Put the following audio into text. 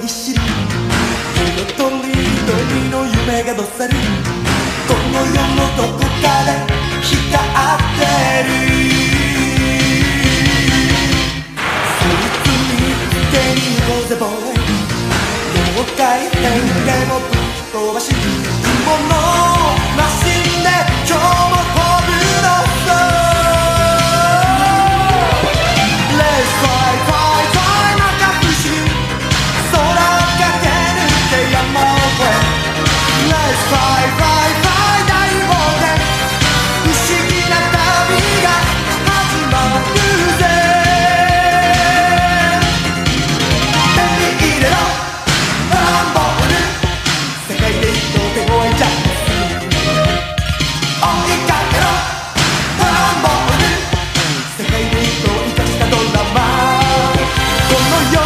ぎっしり色とりどりの夢がのせさりこの世のどこかで光ってる「どうか妖怪んでも我们要